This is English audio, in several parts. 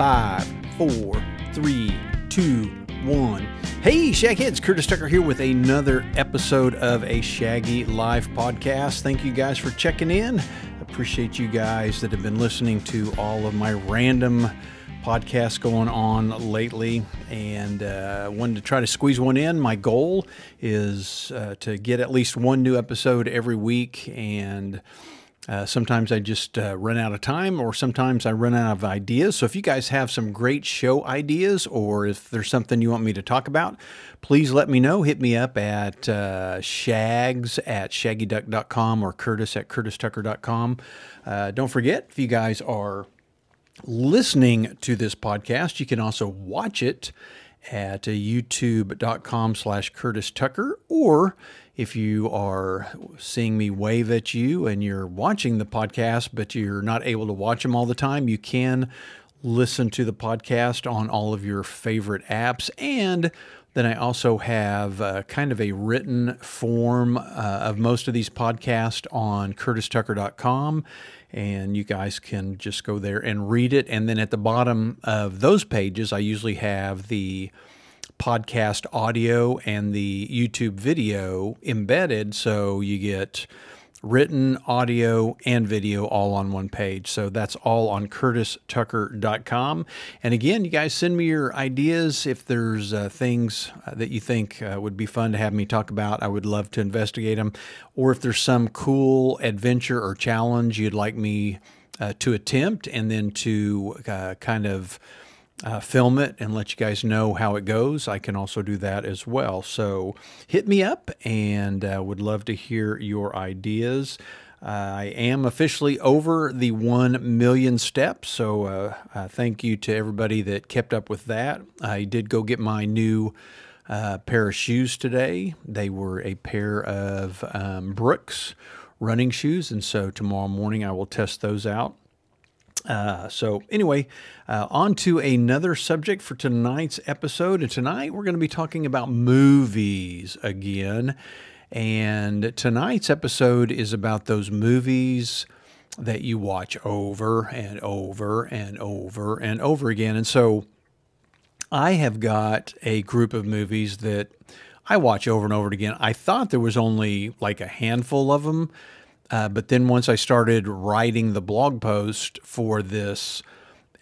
Five, four, three, two, one. Hey, Shagheads, Curtis Tucker here with another episode of a Shaggy Live podcast. Thank you guys for checking in. Appreciate you guys that have been listening to all of my random podcasts going on lately and uh, wanted to try to squeeze one in. My goal is uh, to get at least one new episode every week and uh, sometimes I just uh, run out of time, or sometimes I run out of ideas. So if you guys have some great show ideas, or if there's something you want me to talk about, please let me know. Hit me up at uh, shags at shaggyduck.com or curtis at curtistucker.com. Uh, don't forget, if you guys are listening to this podcast, you can also watch it at youtube.com slash curtis tucker or if you are seeing me wave at you and you're watching the podcast, but you're not able to watch them all the time, you can listen to the podcast on all of your favorite apps. And then I also have uh, kind of a written form uh, of most of these podcasts on curtistucker.com. And you guys can just go there and read it. And then at the bottom of those pages, I usually have the podcast audio and the YouTube video embedded. So you get written audio and video all on one page. So that's all on curtistucker.com. And again, you guys send me your ideas. If there's uh, things uh, that you think uh, would be fun to have me talk about, I would love to investigate them. Or if there's some cool adventure or challenge you'd like me uh, to attempt and then to uh, kind of uh, film it and let you guys know how it goes. I can also do that as well. So hit me up and uh, would love to hear your ideas. Uh, I am officially over the 1 million steps. So uh, uh, thank you to everybody that kept up with that. I did go get my new uh, pair of shoes today. They were a pair of um, Brooks running shoes. And so tomorrow morning I will test those out. Uh, so anyway, uh, on to another subject for tonight's episode. And tonight we're going to be talking about movies again. And tonight's episode is about those movies that you watch over and over and over and over again. And so I have got a group of movies that I watch over and over again. I thought there was only like a handful of them uh, but then once I started writing the blog post for this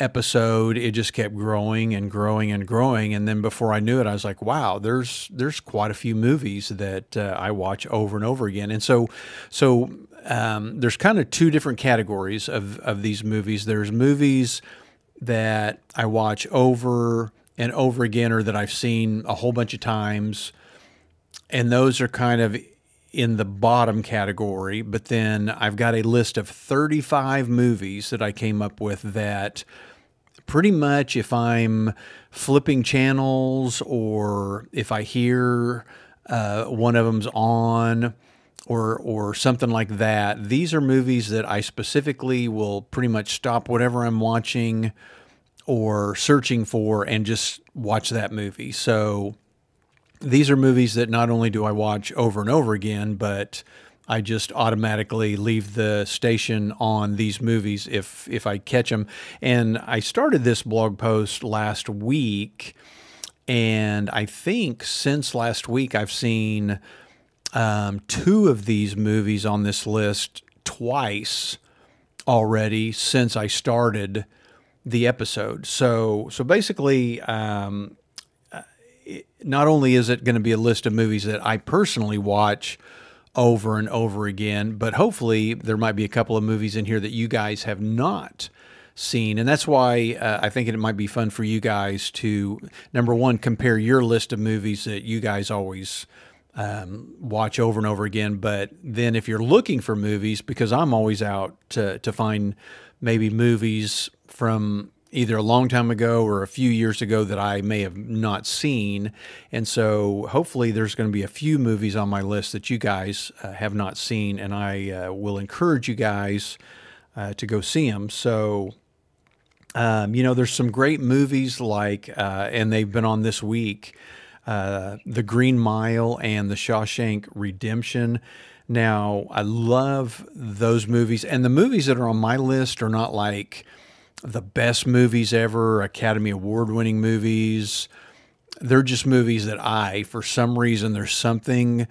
episode, it just kept growing and growing and growing. And then before I knew it, I was like, wow, there's there's quite a few movies that uh, I watch over and over again. And so so um, there's kind of two different categories of of these movies. There's movies that I watch over and over again, or that I've seen a whole bunch of times, and those are kind of in the bottom category, but then I've got a list of 35 movies that I came up with that pretty much if I'm flipping channels or if I hear uh, one of them's on or or something like that, these are movies that I specifically will pretty much stop whatever I'm watching or searching for and just watch that movie. So these are movies that not only do I watch over and over again, but I just automatically leave the station on these movies if if I catch them. And I started this blog post last week, and I think since last week I've seen um, two of these movies on this list twice already since I started the episode. So so basically, um, not only is it going to be a list of movies that I personally watch over and over again, but hopefully there might be a couple of movies in here that you guys have not seen. And that's why uh, I think it might be fun for you guys to, number one, compare your list of movies that you guys always um, watch over and over again. But then if you're looking for movies, because I'm always out to, to find maybe movies from either a long time ago or a few years ago that I may have not seen. And so hopefully there's going to be a few movies on my list that you guys uh, have not seen, and I uh, will encourage you guys uh, to go see them. So, um, you know, there's some great movies like, uh, and they've been on this week. Uh, the Green Mile and The Shawshank Redemption. Now, I love those movies, and the movies that are on my list are not like the best movies ever, Academy Award winning movies. They're just movies that I, for some reason, there's something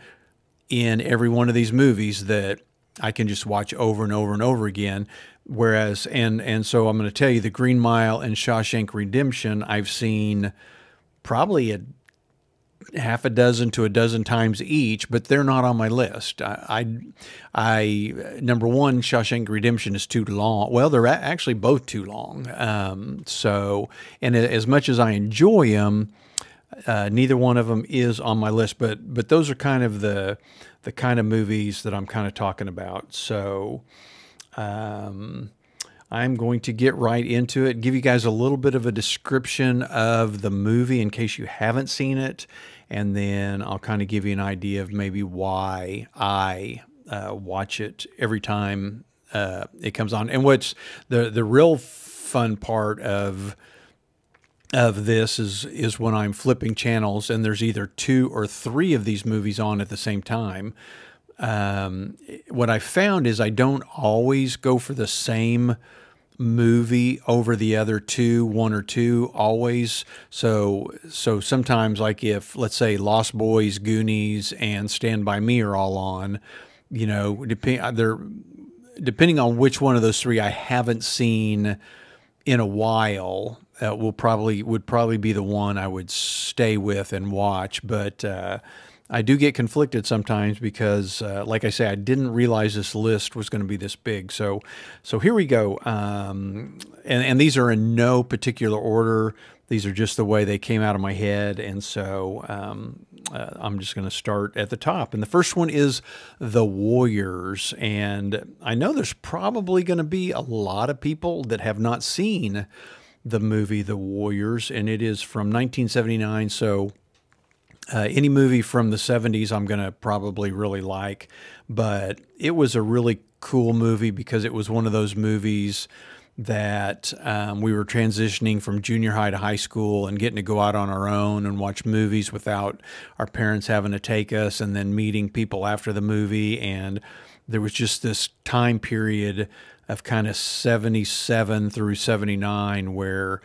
in every one of these movies that I can just watch over and over and over again. Whereas, and and so I'm going to tell you, The Green Mile and Shawshank Redemption, I've seen probably a half a dozen to a dozen times each, but they're not on my list. I, I, I number one, Shawshank Redemption is too long. Well, they're actually both too long. Um, so, and as much as I enjoy them, uh, neither one of them is on my list. But but those are kind of the the kind of movies that I'm kind of talking about. So. Um, I'm going to get right into it, give you guys a little bit of a description of the movie in case you haven't seen it, and then I'll kind of give you an idea of maybe why I uh, watch it every time uh, it comes on. And what's the the real fun part of of this is is when I'm flipping channels and there's either two or three of these movies on at the same time. Um, what I found is I don't always go for the same movie over the other two, one or two always. So so sometimes like if let's say Lost Boys, Goonies, and Stand by Me are all on, you know, depend they're depending on which one of those three I haven't seen in a while. Uh, will probably would probably be the one I would stay with and watch, but uh, I do get conflicted sometimes because, uh, like I say, I didn't realize this list was going to be this big. So, so here we go. Um, and, and these are in no particular order. These are just the way they came out of my head. And so um, uh, I'm just going to start at the top. And the first one is The Warriors. And I know there's probably going to be a lot of people that have not seen the movie The Warriors. And it is from 1979. So uh, any movie from the 70s, I'm going to probably really like, but it was a really cool movie because it was one of those movies that um, we were transitioning from junior high to high school and getting to go out on our own and watch movies without our parents having to take us and then meeting people after the movie. And there was just this time period of kind of 77 through 79 where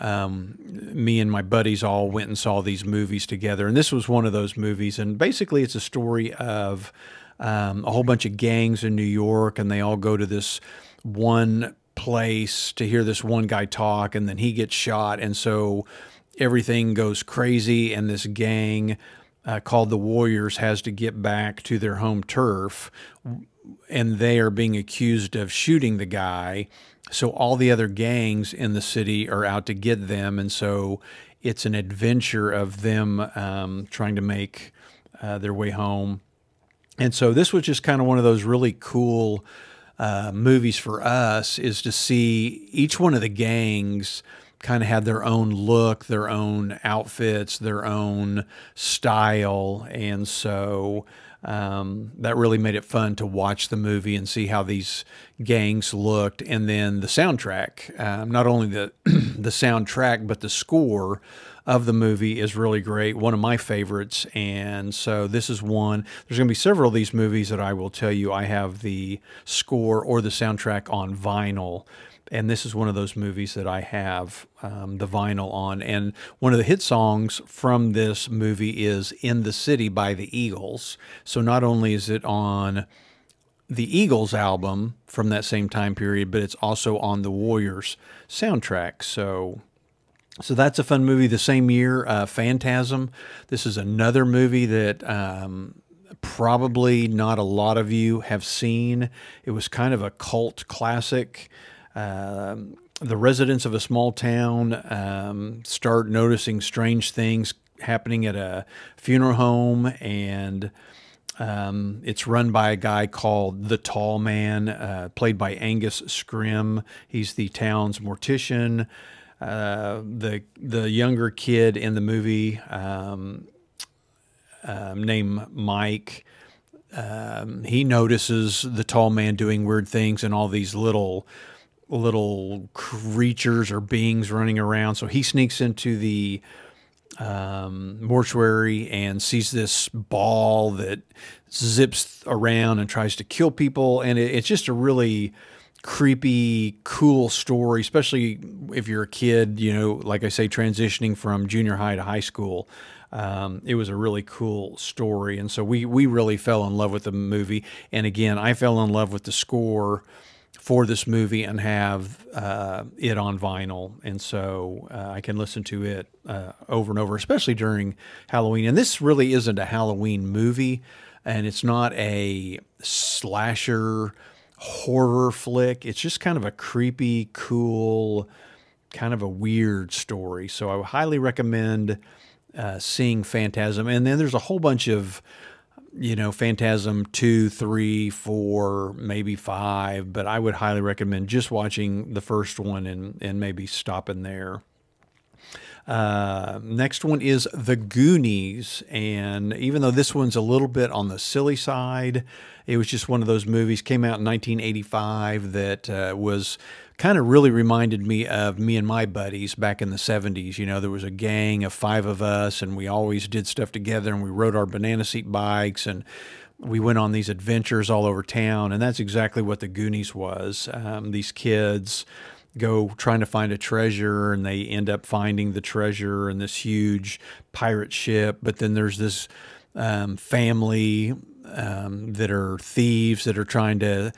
um, me and my buddies all went and saw these movies together. And this was one of those movies. And basically, it's a story of um, a whole bunch of gangs in New York, and they all go to this one place to hear this one guy talk, and then he gets shot. And so everything goes crazy, and this gang. Uh, called the Warriors has to get back to their home turf, and they are being accused of shooting the guy so all the other gangs in the city are out to get them, and so it's an adventure of them um, trying to make uh, their way home. And so this was just kind of one of those really cool uh, movies for us is to see each one of the gangs kind of had their own look, their own outfits, their own style, and so um, that really made it fun to watch the movie and see how these gangs looked, and then the soundtrack. Um, not only the the soundtrack, but the score of the movie is really great. One of my favorites, and so this is one. There's going to be several of these movies that I will tell you I have the score or the soundtrack on vinyl and this is one of those movies that I have um, the vinyl on. And one of the hit songs from this movie is "In the City" by the Eagles. So not only is it on the Eagles album from that same time period, but it's also on the Warriors soundtrack. So. So that's a fun movie. The same year, uh, Phantasm. This is another movie that um, probably not a lot of you have seen. It was kind of a cult classic. Um, the residents of a small town um, start noticing strange things happening at a funeral home, and um, it's run by a guy called the Tall Man, uh, played by Angus Scrimm. He's the town's mortician. Uh, the the younger kid in the movie um, um named Mike. Um, he notices the tall man doing weird things and all these little little creatures or beings running around. So he sneaks into the um, mortuary and sees this ball that zips around and tries to kill people. And it, it's just a really creepy, cool story, especially if you're a kid, you know, like I say, transitioning from junior high to high school. Um, it was a really cool story. And so we, we really fell in love with the movie. And again, I fell in love with the score for this movie and have uh, it on vinyl. And so uh, I can listen to it uh, over and over, especially during Halloween. And this really isn't a Halloween movie, and it's not a slasher horror flick. It's just kind of a creepy, cool, kind of a weird story. So I would highly recommend uh, seeing Phantasm. And then there's a whole bunch of, you know, Phantasm two, three, four, maybe five, but I would highly recommend just watching the first one and, and maybe stopping there. Uh, next one is The Goonies. And even though this one's a little bit on the silly side, it was just one of those movies, came out in 1985, that uh, was kind of really reminded me of me and my buddies back in the 70s. You know, there was a gang of five of us, and we always did stuff together, and we rode our banana seat bikes, and we went on these adventures all over town. And that's exactly what the Goonies was. Um, these kids go trying to find a treasure and they end up finding the treasure in this huge pirate ship. But then there's this um, family um, that are thieves that are trying to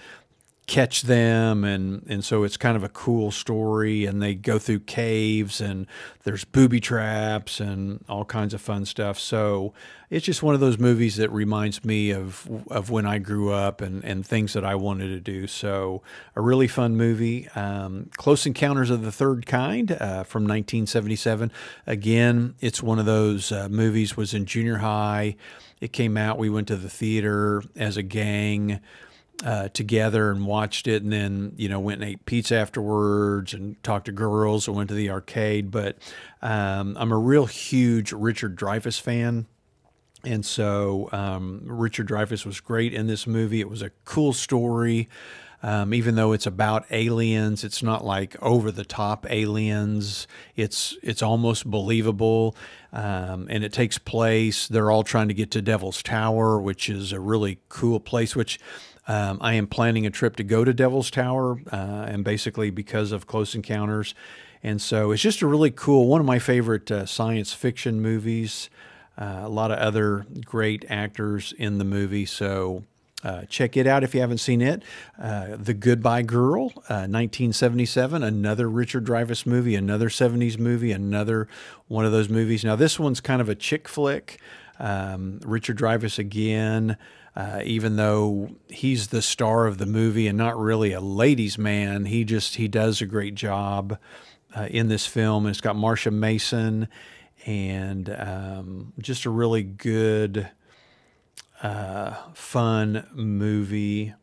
catch them and and so it's kind of a cool story and they go through caves and there's booby traps and all kinds of fun stuff. So it's just one of those movies that reminds me of of when I grew up and and things that I wanted to do. So a really fun movie. Um, Close Encounters of the Third Kind uh, from 1977 again it's one of those uh, movies was in junior high. It came out we went to the theater as a gang uh, together and watched it, and then you know went and ate pizza afterwards and talked to girls and went to the arcade. But um, I'm a real huge Richard Dreyfuss fan. And so um, Richard Dreyfuss was great in this movie. It was a cool story. Um, even though it's about aliens, it's not like over the top aliens. It's it's almost believable, um, and it takes place. They're all trying to get to Devil's Tower, which is a really cool place. Which um, I am planning a trip to go to Devil's Tower, uh, and basically because of Close Encounters. And so it's just a really cool, one of my favorite uh, science fiction movies. Uh, a lot of other great actors in the movie. So uh, check it out if you haven't seen it. Uh, the Goodbye Girl, 1977, uh, another Richard Dreyfuss movie, another 70s movie, another one of those movies. Now, this one's kind of a chick flick. Um, Richard Dreyfuss again uh, even though he's the star of the movie and not really a ladies' man, he just he does a great job uh, in this film. And it's got Marsha Mason and um, just a really good, uh, fun movie.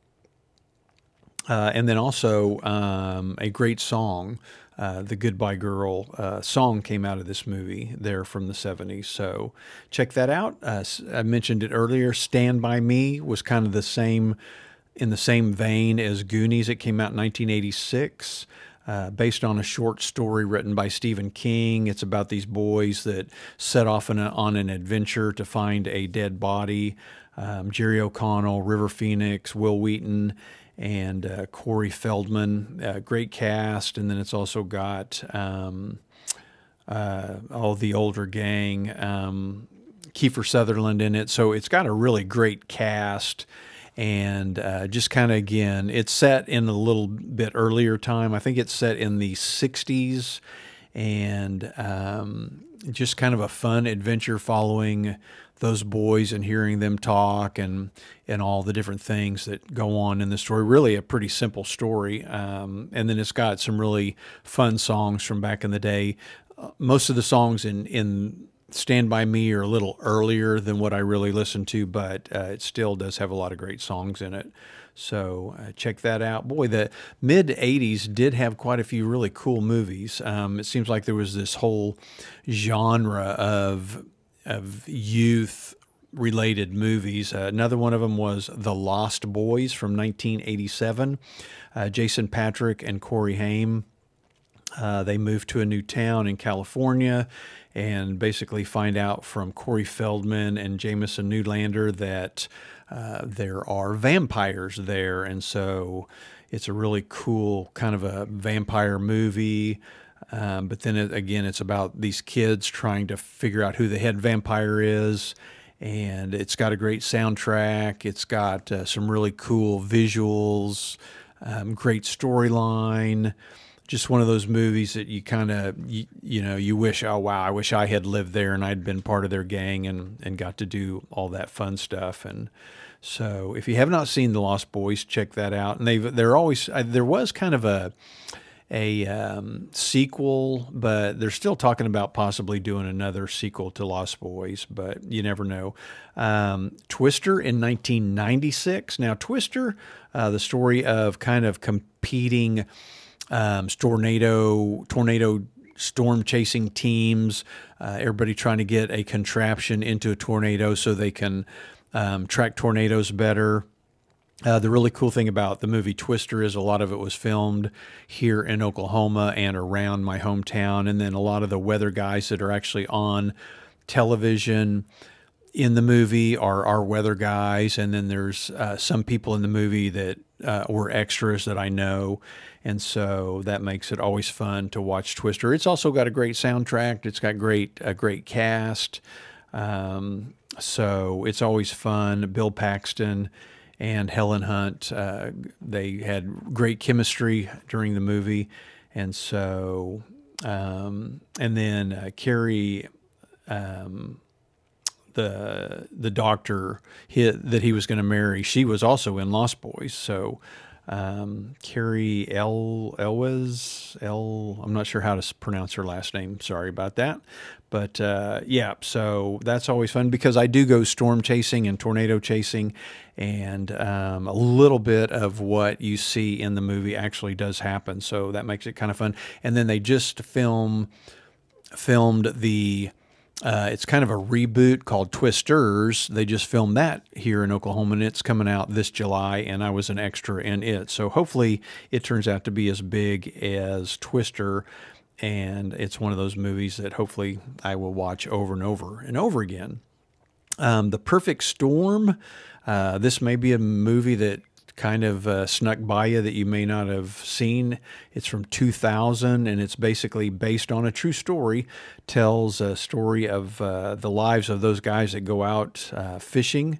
Uh, and then also um, a great song uh, the Goodbye Girl uh, song came out of this movie there from the 70s. So check that out. Uh, I mentioned it earlier. Stand By Me was kind of the same, in the same vein as Goonies. It came out in 1986. Uh, based on a short story written by Stephen King. It's about these boys that set off on an adventure to find a dead body. Um, Jerry O'Connell, River Phoenix, Wil Wheaton, and uh, Corey Feldman. Uh, great cast, and then it's also got um, uh, all the older gang, um, Kiefer Sutherland in it. So it's got a really great cast. And uh, just kind of again, it's set in a little bit earlier time. I think it's set in the 60s and um, just kind of a fun adventure following those boys and hearing them talk and and all the different things that go on in the story. Really, a pretty simple story, um, and then it's got some really fun songs from back in the day. Uh, most of the songs in in Stand By Me are a little earlier than what I really listen to, but uh, it still does have a lot of great songs in it. So uh, check that out. Boy, the mid 80s did have quite a few really cool movies. Um, it seems like there was this whole genre of of youth related movies. Uh, another one of them was The Lost Boys from 1987. Uh, Jason Patric and Corey Haim. Uh, they move to a new town in California and basically find out from Corey Feldman and Jamison Newlander that uh, there are vampires there. And so it's a really cool kind of a vampire movie. Um, but then it, again, it's about these kids trying to figure out who the head vampire is. And it's got a great soundtrack. It's got uh, some really cool visuals, um, great storyline. Just one of those movies that you kind of, you, you know, you wish, oh, wow, I wish I had lived there and I'd been part of their gang and, and got to do all that fun stuff. And so if you have not seen The Lost Boys, check that out. And they they're always, there was kind of a, a um, sequel, but they're still talking about possibly doing another sequel to Lost Boys, but you never know. Um, Twister in 1996. Now, Twister, uh, the story of kind of competing um, tornado, tornado storm chasing teams, uh, everybody trying to get a contraption into a tornado so they can um, track tornadoes better. Uh, the really cool thing about the movie Twister is a lot of it was filmed here in Oklahoma and around my hometown. And then a lot of the weather guys that are actually on television in the movie are our weather guys. And then there's uh, some people in the movie that uh, were extras that I know. And so that makes it always fun to watch Twister. It's also got a great soundtrack, it's got great, a great cast. Um, so it's always fun. Bill Paxton and Helen Hunt. Uh, they had great chemistry during the movie, and so um, and then uh, Carrie. Um, the the doctor that he was going to marry, she was also in Lost Boys. So um, Cary El Elwes El. I'm not sure how to pronounce her last name. Sorry about that. But uh, yeah, so that's always fun because I do go storm chasing and tornado chasing, and um, a little bit of what you see in the movie actually does happen. So that makes it kind of fun. And then they just film filmed the uh, it's kind of a reboot called Twisters. They just filmed that here in Oklahoma, and it's coming out this July. And I was an extra in it, so hopefully it turns out to be as big as Twister. And it's one of those movies that hopefully I will watch over and over and over again. Um, the Perfect Storm. Uh, this may be a movie that kind of uh, snuck by you that you may not have seen. It's from 2000 and it's basically based on a true story. Tells a story of uh, the lives of those guys that go out uh, fishing.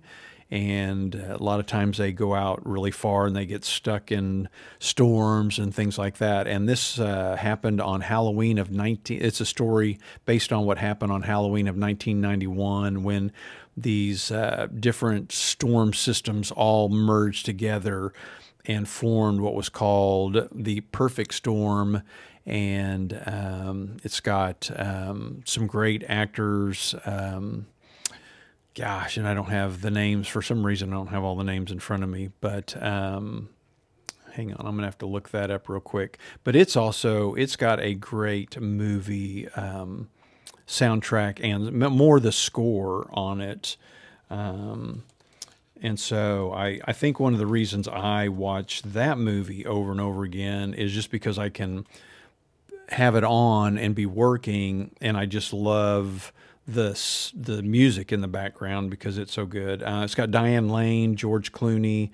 And a lot of times they go out really far and they get stuck in storms and things like that. And this uh, happened on Halloween of 19. It's a story based on what happened on Halloween of 1991 when these uh, different storm systems all merged together and formed what was called the perfect storm. And um, it's got um, some great actors. Um, gosh, and I don't have the names for some reason. I don't have all the names in front of me, but um, hang on, I'm gonna have to look that up real quick. But it's also it's got a great movie um, soundtrack and more the score on it. Um, and so I, I think one of the reasons I watch that movie over and over again is just because I can have it on and be working, and I just love the the music in the background because it's so good. Uh, it's got Diane Lane, George Clooney,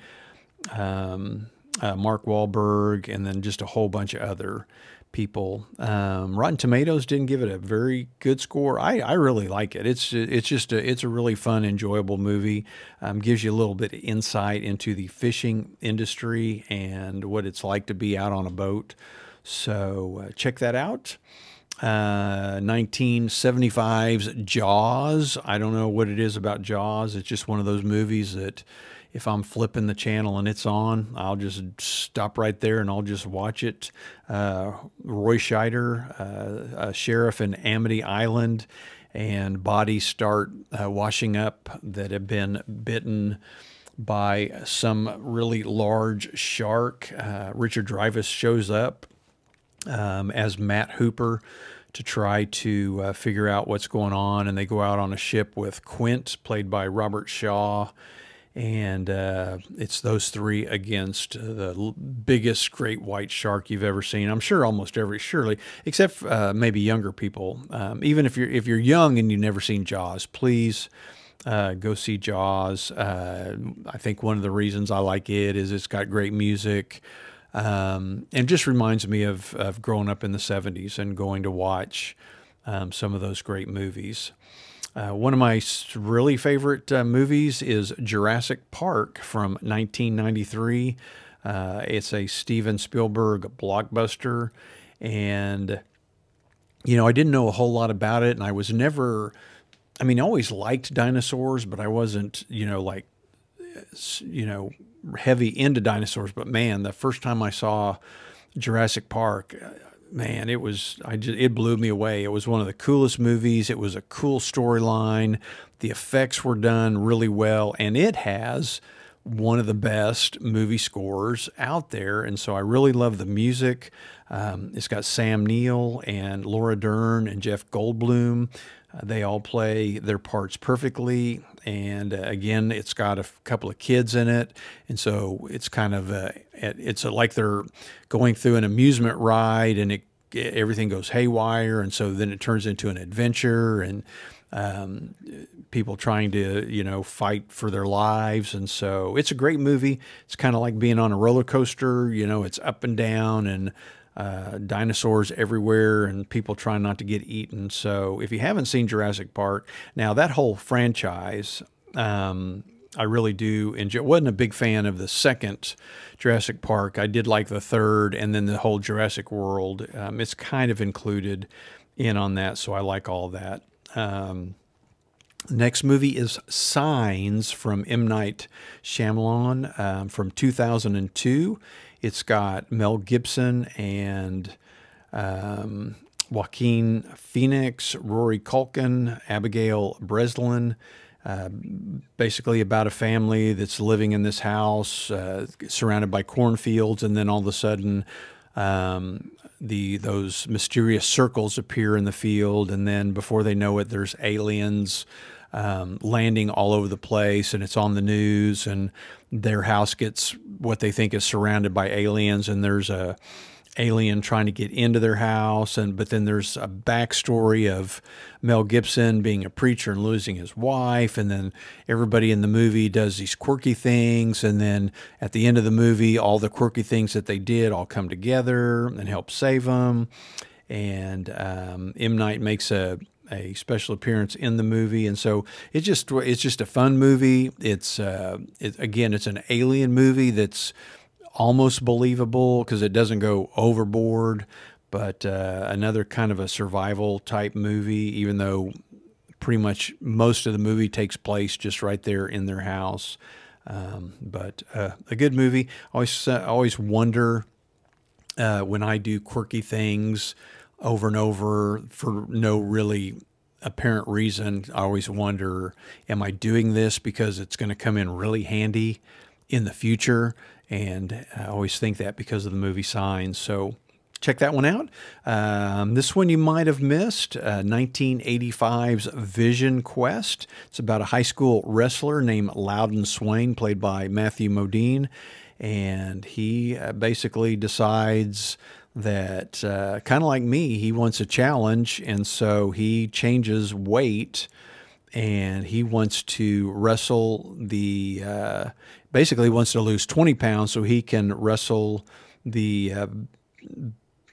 um, uh, Mark Wahlberg, and then just a whole bunch of other people. Um, Rotten Tomatoes didn't give it a very good score. I, I really like it. It's it's just a it's a really fun, enjoyable movie. Um, gives you a little bit of insight into the fishing industry and what it's like to be out on a boat. So uh, check that out. Uh, 1975's Jaws. I don't know what it is about Jaws. It's just one of those movies that if I'm flipping the channel and it's on, I'll just stop right there and I'll just watch it. Uh, Roy Scheider, uh, sheriff in Amity Island, and bodies start uh, washing up that have been bitten by some really large shark. Uh, Richard Dreyfuss shows up um, as Matt Hooper to try to uh, figure out what's going on, and they go out on a ship with Quint, played by Robert Shaw and uh, it's those three against the biggest great white shark you've ever seen. I'm sure almost every, surely, except uh, maybe younger people. Um, even if you're if you're young and you've never seen Jaws, please uh, go see Jaws. Uh, I think one of the reasons I like it is it's got great music. Um, and just reminds me of, of growing up in the 70s and going to watch um, some of those great movies. Uh, one of my really favorite uh, movies is Jurassic Park from 1993. Uh, it's a Steven Spielberg blockbuster. And, you know, I didn't know a whole lot about it, and I was never, I mean, I always liked dinosaurs, but I wasn't, you know, like, you know, heavy into dinosaurs. But man, the first time I saw Jurassic Park, man, it was I just it blew me away. It was one of the coolest movies. It was a cool storyline. The effects were done really well, and it has one of the best movie scores out there. And so I really love the music. Um, it's got Sam Neill and Laura Dern and Jeff Goldblum. Uh, they all play their parts perfectly. And uh, again, it's got a couple of kids in it. And so it's kind of, a, it's a, like they're going through an amusement ride and it, everything goes haywire. And so then it turns into an adventure and, um, people trying to, you know, fight for their lives. And so it's a great movie. It's kind of like being on a roller coaster, you know, it's up and down and uh, dinosaurs everywhere and people trying not to get eaten. So if you haven't seen Jurassic Park, now that whole franchise, um, I really do enjoy. wasn't a big fan of the second Jurassic Park. I did like the third, and then the whole Jurassic World. Um, it's kind of included in on that, so I like all that. Um, next movie is Signs from M. Night Shyamalan um, from 2002. It's got Mel Gibson and um, Joaquin Phoenix, Rory Culkin, Abigail Breslin. Uh, basically about a family that's living in this house uh, surrounded by cornfields, and then all of a sudden um, the those mysterious circles appear in the field, and then before they know it, there's aliens um, landing all over the place, and it's on the news, and their house gets what they think is surrounded by aliens, and there's a alien trying to get into their house and but then there's a backstory of Mel Gibson being a preacher and losing his wife and then everybody in the movie does these quirky things and then at the end of the movie all the quirky things that they did all come together and help save them and um, M. Night makes a a special appearance in the movie, and so it's just it's just a fun movie. It's uh, it, again, it's an alien movie that's almost believable because it doesn't go overboard, but uh, another kind of a survival type movie, even though pretty much most of the movie takes place just right there in their house. Um, but uh, a good movie. I always uh, always wonder uh, when I do quirky things over and over for no really apparent reason. I always wonder, am I doing this because it's going to come in really handy in the future? And I always think that because of the movie Signs. So check that one out. Um, this one you might have missed uh, 1985's Vision Quest. It's about a high school wrestler named Loudon Swain, played by Matthew Modine. And he uh, basically decides that, uh, kind of like me, he wants a challenge. And so he changes weight and he wants to wrestle the uh, basically wants to lose 20 pounds so he can wrestle the uh,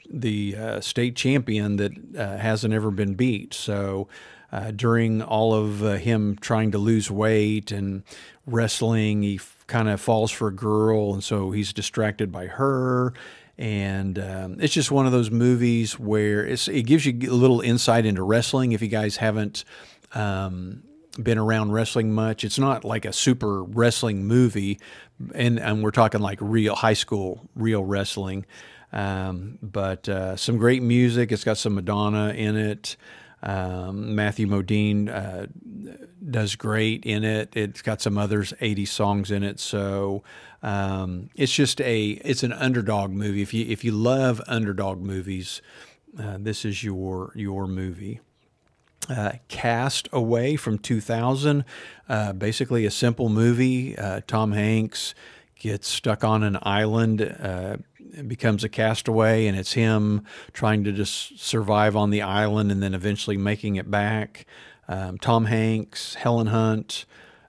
the uh, state champion that uh, hasn't ever been beat. So uh, during all of him trying to lose weight and wrestling, he kind of falls for a girl, and so he's distracted by her. And um, it's just one of those movies where it gives you a little insight into wrestling. If you guys haven't um, been around wrestling much. It's not like a super wrestling movie, and, and we're talking like real high school real wrestling. Um, but uh, some great music. It's got some Madonna in it. Um, Matthew Modine uh, does great in it. It's got some others 80 songs in it. So um, it's just a it's an underdog movie. If you if you love underdog movies, uh, this is your your movie. Uh, Cast Away from 2000, uh, basically a simple movie. Uh, Tom Hanks gets stuck on an island, uh, becomes a castaway, and it's him trying to just survive on the island and then eventually making it back. Um, Tom Hanks, Helen Hunt,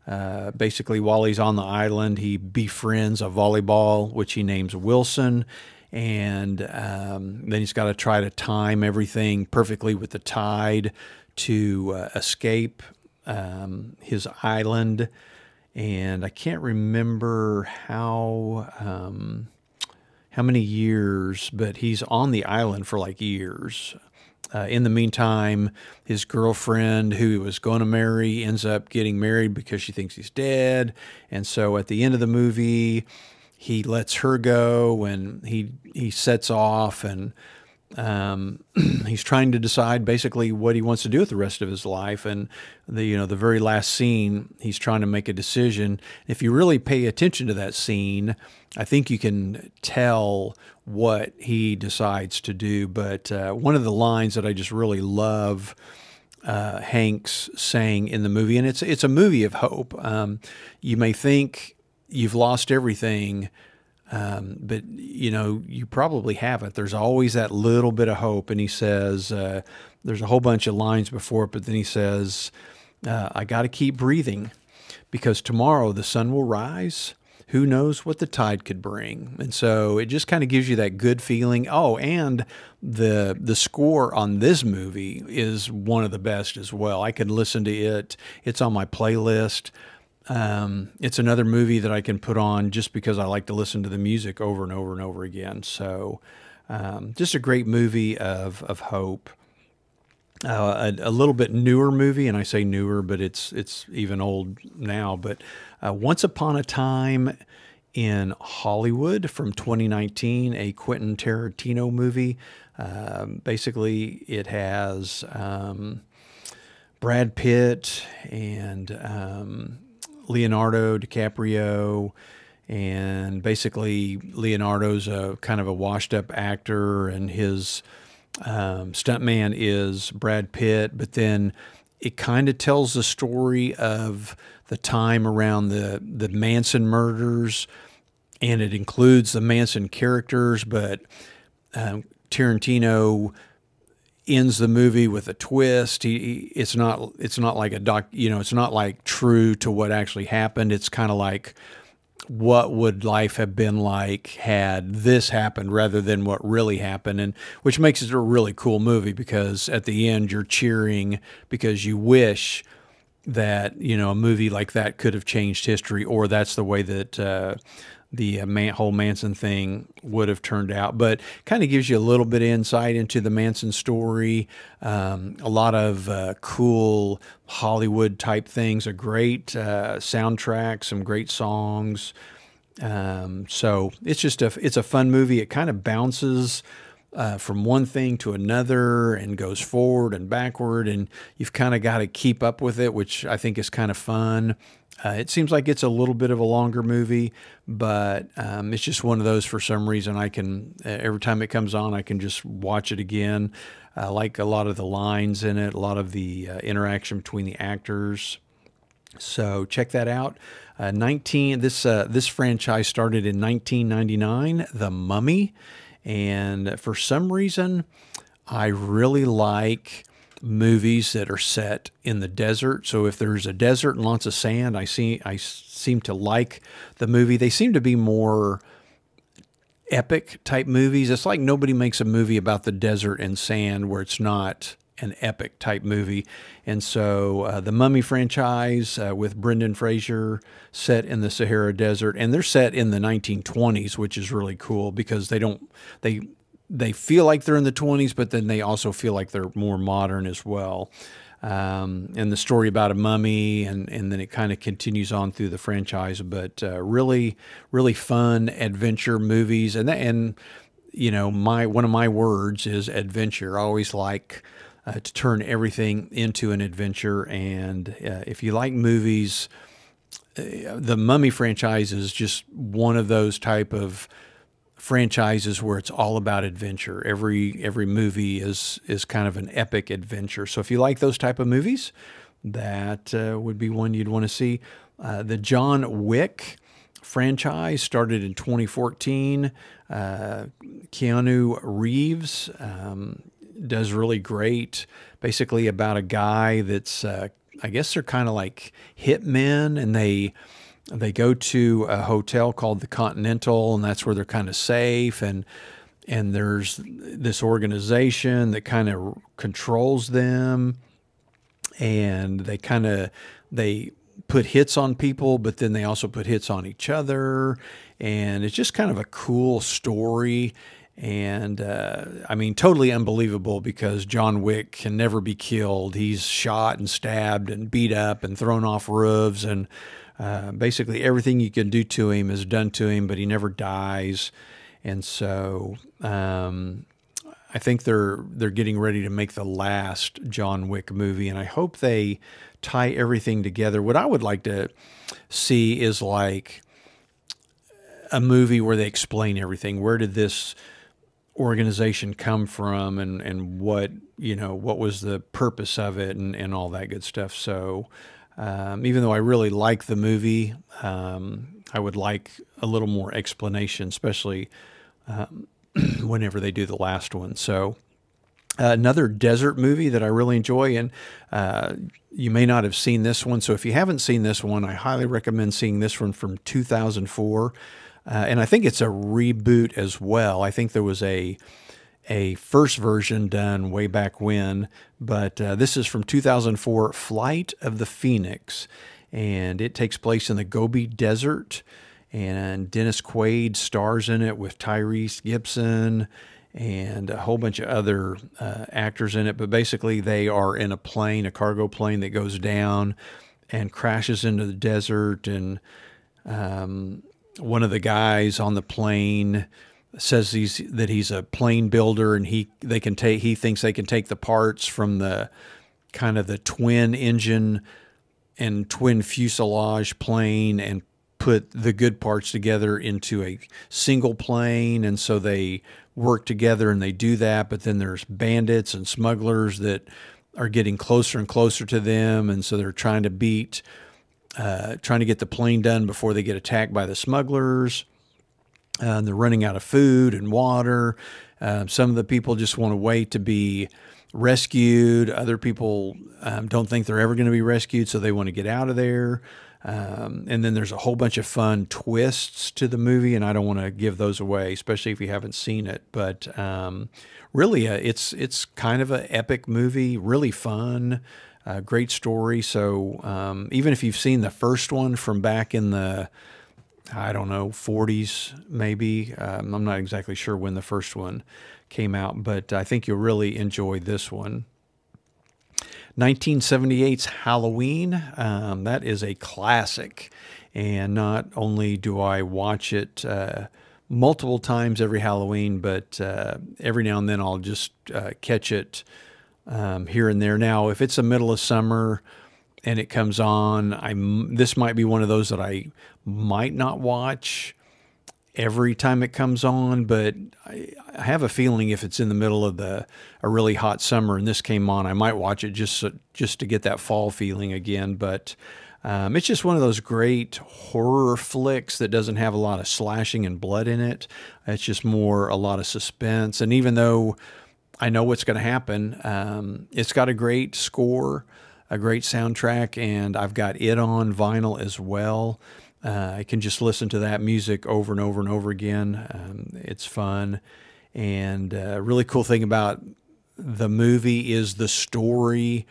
Uh, basically, while he's on the island, he befriends a volleyball, which he names Wilson. And um, then he's got to try to time everything perfectly with the tide to uh, escape um, his island. And I can't remember how um, how many years, but he's on the island for like years. Uh, in the meantime, his girlfriend, who he was going to marry, ends up getting married because she thinks he's dead. And so at the end of the movie, he lets her go and he he sets off and um, he's trying to decide basically what he wants to do with the rest of his life. And the you know the very last scene, he's trying to make a decision. If you really pay attention to that scene, I think you can tell what he decides to do. But uh, one of the lines that I just really love. Uh, Hanks saying in the movie, and it's it's a movie of hope. Um, you may think you've lost everything, um, but you know, you probably haven't. There's always that little bit of hope. And he says, uh, there's a whole bunch of lines before it, but then he says, uh, I got to keep breathing because tomorrow the sun will rise. Who knows what the tide could bring? And so it just kind of gives you that good feeling. Oh, and the the score on this movie is one of the best as well. I can listen to it. It's on my playlist. Um, it's another movie that I can put on just because I like to listen to the music over and over and over again. So, um, just a great movie of of hope. Uh, a, a, little bit newer movie, and I say newer, but it's it's even old now. But uh, Once Upon a Time in Hollywood from 2019, a Quentin Tarantino movie. Um, basically, it has um, Brad Pitt and um, Leonardo DiCaprio, and basically Leonardo's a kind of a washed-up actor, and his um, stuntman is Brad Pitt. But then it kind of tells the story of the time around the the Manson murders, and it includes the Manson characters, but um, Tarantino ends the movie with a twist. He, he, it's not it's not like a doc, you know, it's not like true to what actually happened. It's kind of like what would life have been like had this happened rather than what really happened and which makes it a really cool movie because at the end you're cheering because you wish that you know a movie like that could have changed history or that's the way that uh, the uh, man, whole Manson thing would have turned out. But kind of gives you a little bit of insight into the Manson story. Um, a lot of uh, cool Hollywood type things, a great uh, soundtrack, some great songs. Um, so it's just a it's a fun movie. It kind of bounces. Uh, from one thing to another and goes forward and backward, and you've kind of got to keep up with it, which I think is kind of fun. Uh, it seems like it's a little bit of a longer movie, but um, it's just one of those for some reason. I can, every time it comes on, I can just watch it again. I like a lot of the lines in it, a lot of the uh, interaction between the actors. So check that out. Uh, 19 this uh, this franchise started in 1999, The Mummy, and for some reason, I really like movies that are set in the desert. So if there's a desert and lots of sand, I see I seem to like the movie. They seem to be more epic type movies. It's like nobody makes a movie about the desert and sand where it's not an epic type movie. And so uh, the Mummy franchise uh, with Brendan Fraser set in the Sahara Desert, and they're set in the 1920s, which is really cool because they don't they they feel like they're in the 20s, but then they also feel like they're more modern as well. Um, and the story about a mummy, and, and then it kind of continues on through the franchise. But uh, really, really fun adventure movies, and and you know, my one of my words is adventure. I always like uh, to turn everything into an adventure, and uh, if you like movies, uh, the Mummy franchise is just one of those type of franchises where it's all about adventure. Every every movie is is kind of an epic adventure. So if you like those type of movies, that uh, would be one you'd want to see. Uh, the John Wick franchise started in 2014. Uh, Keanu Reeves um, does really great. Basically, about a guy that's uh, I guess they're kind of like hitmen, and they they go to a hotel called the Continental, and that's where they're kind of safe and and there's this organization that kind of controls them and they kind of they put hits on people but then they also put hits on each other and it's just kind of a cool story and uh, I mean, totally unbelievable because John Wick can never be killed. He's shot and stabbed and beat up and thrown off roofs, and uh, basically everything you can do to him is done to him, but he never dies. And so um, I think they're they're getting ready to make the last John Wick movie, and I hope they tie everything together. What I would like to see is like a movie where they explain everything. Where did this organization come from, and and what you know what was the purpose of it, and and all that good stuff. So. Um, even though I really like the movie, um, I would like a little more explanation, especially um, whenever they do the last one. So, uh, another desert movie that I really enjoy, and uh, you may not have seen this one. So, if you haven't seen this one, I highly recommend seeing this one from 2004. Uh, and I think it's a reboot as well. I think there was a a first version done way back when, but uh, this is from 2004, Flight of the Phoenix, and it takes place in the Gobi Desert and Dennis Quaid stars in it with Tyrese Gibson and a whole bunch of other uh, actors in it. But basically, they are in a plane, a cargo plane that goes down and crashes into the desert. And um, one of the guys on the plane says he's that he's a plane builder, and he they can take he thinks they can take the parts from the kind of the twin engine and twin fuselage plane and put the good parts together into a single plane. And so they work together and they do that. But then there's bandits and smugglers that are getting closer and closer to them. And so they're trying to beat, uh, trying to get the plane done before they get attacked by the smugglers. Uh, they're running out of food and water. Uh, some of the people just want to wait to be rescued. Other people um, don't think they're ever going to be rescued, so they want to get out of there. Um, and then there's a whole bunch of fun twists to the movie, and I don't want to give those away, especially if you haven't seen it. But um, really, uh, it's it's kind of an epic movie, really fun, uh, great story. So um, even if you've seen the first one from back in the I don't know 40s, maybe um, I'm not exactly sure when the first one came out, but I think you'll really enjoy this one. 1978's Halloween. Um, that is a classic. And not only do I watch it uh, multiple times every Halloween, but uh, every now and then I'll just uh, catch it um, here and there. Now, if it's the middle of summer and it comes on, I this might be one of those that I might not watch every time it comes on, but I, I, have a feeling if it's in the middle of the a really hot summer and this came on, I might watch it just just to get that fall feeling again. But um, it's just one of those great horror flicks that doesn't have a lot of slashing and blood in it. It's just more a lot of suspense. And even though I know what's going to happen, um, it's got a great score, a great soundtrack, and I've got it on vinyl as well. Uh, I can just listen to that music over and over and over again. Um, it's fun. And a uh, really cool thing about the movie is the story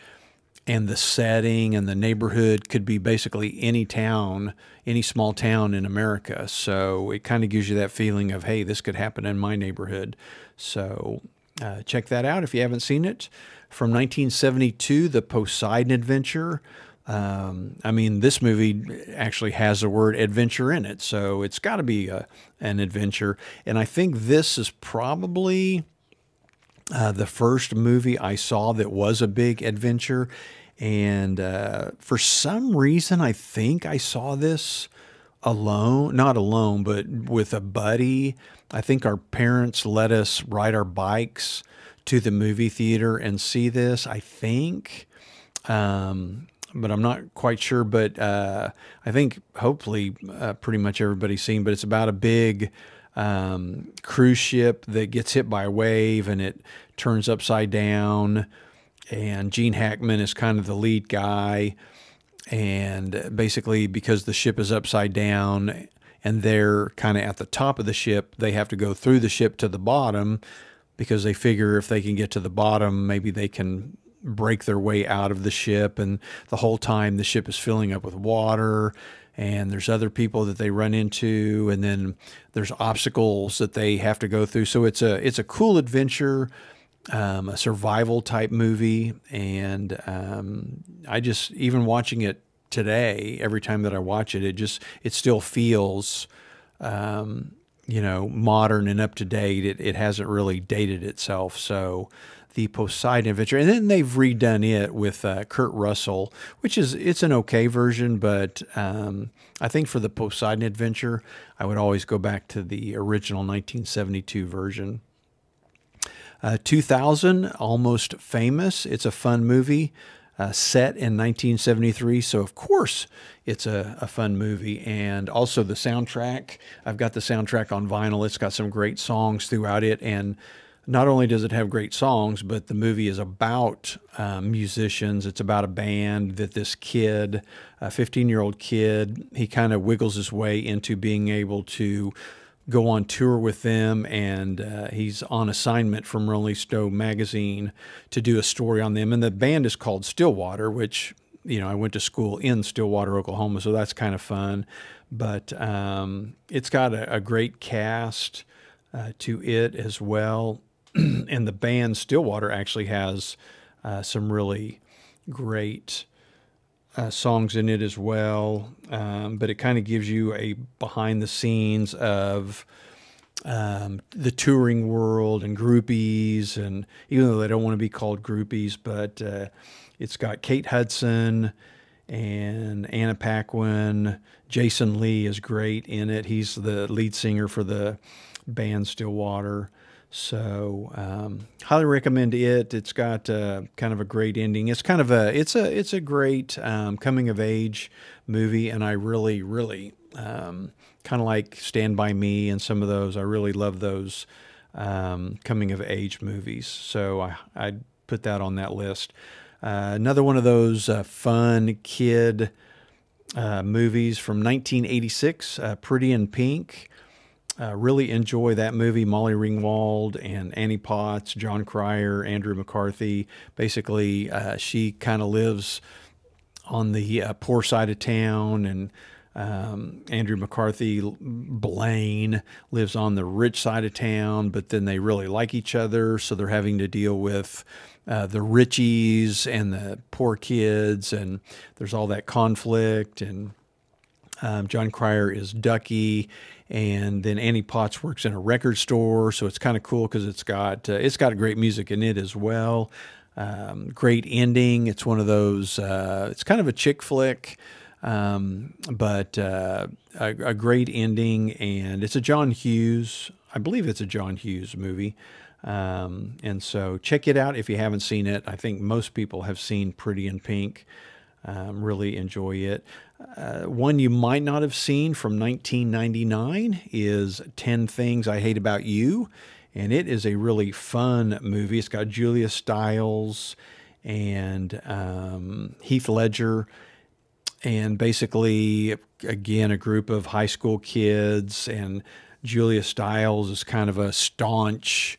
and the setting and the neighborhood could be basically any town, any small town in America. So it kind of gives you that feeling of, hey, this could happen in my neighborhood. So uh, check that out if you haven't seen it. From 1972, The Poseidon Adventure. Um, I mean, this movie actually has the word adventure in it, so it's got to be a, an adventure. And I think this is probably uh, the first movie I saw that was a big adventure. And uh, for some reason, I think I saw this alone, not alone, but with a buddy. I think our parents let us ride our bikes to the movie theater and see this. I think. Um, but I'm not quite sure. But uh, I think hopefully uh, pretty much everybody's seen. But it's about a big um, cruise ship that gets hit by a wave and it turns upside down. and Gene Hackman is kind of the lead guy. And basically, because the ship is upside down and they're kind of at the top of the ship, they have to go through the ship to the bottom because they figure if they can get to the bottom, maybe they can break their way out of the ship. And the whole time, the ship is filling up with water and there's other people that they run into and then there's obstacles that they have to go through so it's a it's a cool adventure um, a survival type movie, and um, I just even watching it today, every time that I watch it, it just it still feels, um, you know, modern and up to date. It it hasn't really dated itself, so. The Poseidon Adventure, and then they've redone it with uh, Kurt Russell, which is it's an okay version, but um, I think for the Poseidon Adventure, I would always go back to the original 1972 version. Uh, 2000, Almost Famous. It's a fun movie uh, set in 1973. So, of course, it's a, a, fun movie. And also the soundtrack. I've got the soundtrack on vinyl. It's got some great songs throughout it. And not only does it have great songs, but the movie is about um, musicians. It's about a band that this kid, a 15 year old kid, he kind of wiggles his way into being able to go on tour with them, and uh, he's on assignment from Rolling Stone magazine to do a story on them. And the band is called Stillwater, which you know I went to school in Stillwater, Oklahoma, so that's kind of fun. But um, it's got a, a great cast uh, to it as well, and the band Stillwater actually has uh, some really great uh, songs in it as well. Um, but it kind of gives you a behind the scenes of um, the touring world and groupies, and even though they don't want to be called groupies, but uh, it's got Kate Hudson and Anna Paquin. Jason Lee is great in it. He's the lead singer for the band Stillwater. So um, highly recommend it. It's got uh, kind of a great ending. It's kind of a it's a it's a great um, coming of age movie, and I really really um, kind of like Stand by Me and some of those. I really love those um, coming of age movies. So I I put that on that list. Uh, another one of those uh, fun kid uh, movies from 1986, uh, Pretty in Pink. Uh, really enjoy that movie. Molly Ringwald and Annie Potts, Jon Cryer, Andrew McCarthy. Basically, uh, she kind of lives on the uh, poor side of town, and um, Andrew McCarthy, Blaine, lives on the rich side of town, but then they really like each other, so they're having to deal with. Uh, the richies and the poor kids, and there's all that conflict. And um, Jon Cryer is Ducky, and then Annie Potts works in a record store, so it's kind of cool because it's got uh, it's got great music in it as well. Um, great ending. It's one of those. Uh, it's kind of a chick flick, um, but uh, a, a, great ending, and it's a John Hughes. I believe it's a John Hughes movie. Um, and so check it out if you haven't seen it. I think most people have seen Pretty in Pink. Um, really enjoy it. Uh, one you might not have seen from 1999 is 10 Things I Hate About You. And it is a really fun movie. It's got Julia Stiles and um, Heath Ledger. And basically, again, a group of high school kids. And Julia Stiles is kind of a staunch,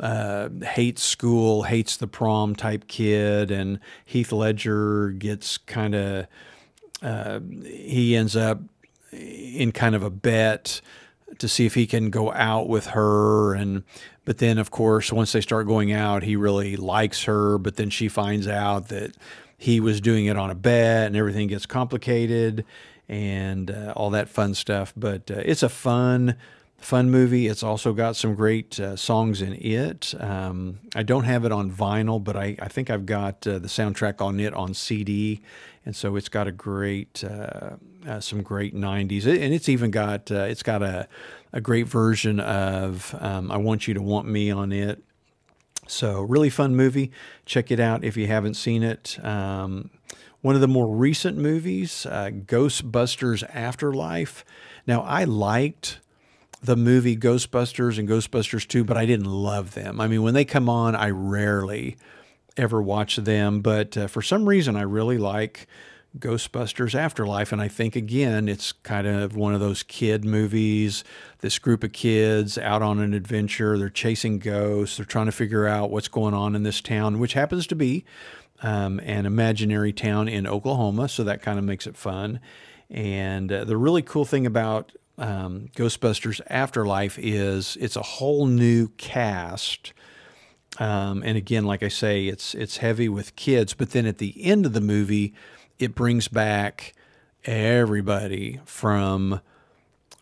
uh, hates school, hates the prom type kid. And Heath Ledger gets kind of uh, he ends up in kind of a bet to see if he can go out with her and but then of course once they start going out he really likes her but then she finds out that he was doing it on a bet and everything gets complicated and uh, all that fun stuff but uh, it's a fun fun movie it's also got some great uh, songs in it um, i don't have it on vinyl but i, I think i've got uh, the soundtrack on it on cd and so it's got a great, uh, uh, some great '90s, and it's even got uh, it's got a a great version of um, "I Want You to Want Me" on it. So really fun movie. Check it out if you haven't seen it. Um, one of the more recent movies, uh, Ghostbusters Afterlife. Now I liked the movie Ghostbusters and Ghostbusters 2, but I didn't love them. I mean, when they come on, I rarely ever watch them, but uh, for some reason, I really like Ghostbusters Afterlife. And I think, again, it's kind of one of those kid movies. This group of kids out on an adventure, they're chasing ghosts, they're trying to figure out what's going on in this town, which happens to be um, an imaginary town in Oklahoma. So that kind of makes it fun. And uh, the really cool thing about um, Ghostbusters Afterlife is it's a whole new cast. Um, and again, like I say, it's it's heavy with kids. But then at the end of the movie, it brings back everybody from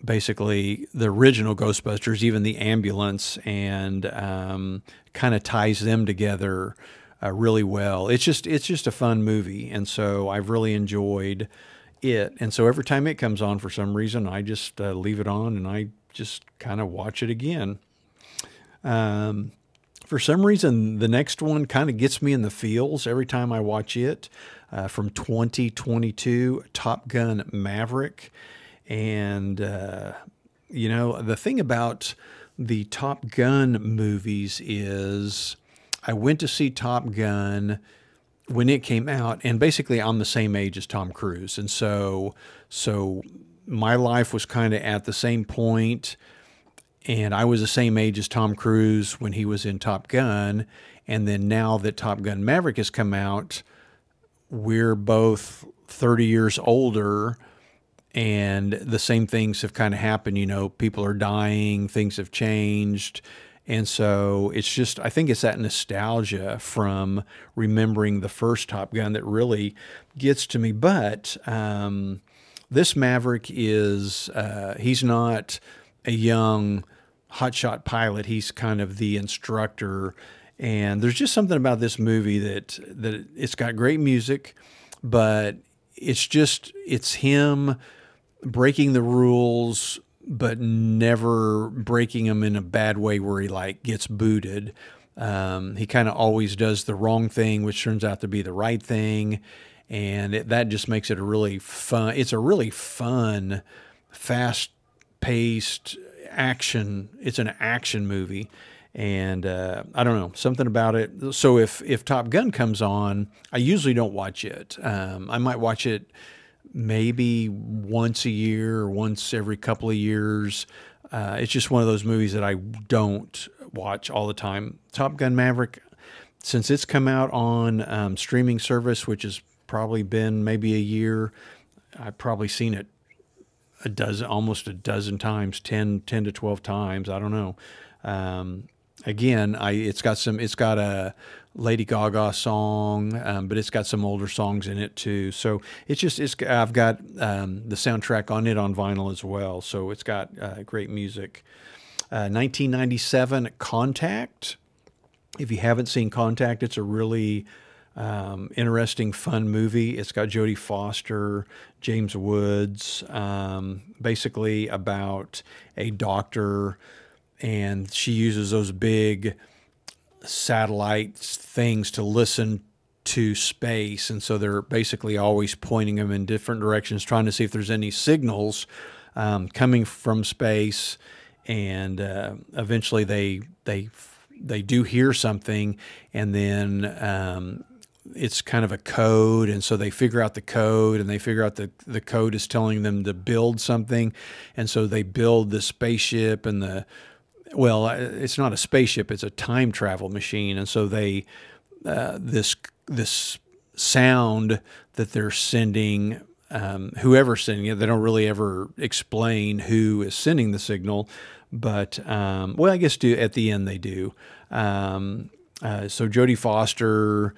basically the original Ghostbusters, even the ambulance, and um, kind of ties them together uh, really well. It's just it's just a fun movie, and so I've really enjoyed it. And so every time it comes on, for some reason, I just uh, leave it on and I just kind of watch it again. Um, for some reason, the next one kind of gets me in the feels every time I watch it. Uh, from 2022, Top Gun Maverick. And, uh, you know, the thing about the Top Gun movies is I went to see Top Gun when it came out, and basically I'm the same age as Tom Cruise. And so, so my life was kind of at the same point and I was the same age as Tom Cruise when he was in Top Gun. And then now that Top Gun Maverick has come out, we're both 30 years older and the same things have kind of happened. You know, people are dying, things have changed. And so it's just, I think it's that nostalgia from remembering the first Top Gun that really gets to me. But um, this Maverick is, uh, he's not a young, hotshot pilot. He's kind of the instructor. And there's just something about this movie that that it's got great music, but it's just it's him breaking the rules but never breaking him in a bad way where he like gets booted. Um, he kind of always does the wrong thing, which turns out to be the right thing, and it, that just makes it a really fun. It's a really fun, fast-paced action. It's an action movie, and uh, I don't know something about it. So if if Top Gun comes on, I usually don't watch it. Um, I might watch it maybe once a year or once every couple of years. Uh, it's just one of those movies that I don't watch all the time. Top Gun Maverick, since it's come out on um, streaming service, which has probably been maybe a year, I've probably seen it a dozen, almost a dozen times, 10, 10 to 12 times. I don't know. Um, again, I, it's got some, it's got a Lady Gaga song, um, but it's got some older songs in it too. So it's just, it's, I've got um, the soundtrack on it on vinyl as well. So it's got uh, great music. Uh, 1997 Contact. If you haven't seen Contact, it's a really um, interesting, fun movie. It's got Jodie Foster, James Woods, um, basically about a doctor, and she uses those big satellite things to listen to space. And so they're basically always pointing them in different directions, trying to see if there's any signals um, coming from space. And uh, eventually they, they, they do hear something, and then um, it's kind of a code and so they figure out the code and they figure out the the code is telling them to build something and so they build the spaceship and the well it's not a spaceship it's a time travel machine and so they uh, this this sound that they're sending um, whoever's sending it they don't really ever explain who is sending the signal but um, well i guess do at the end they do. Um, uh, so jodie foster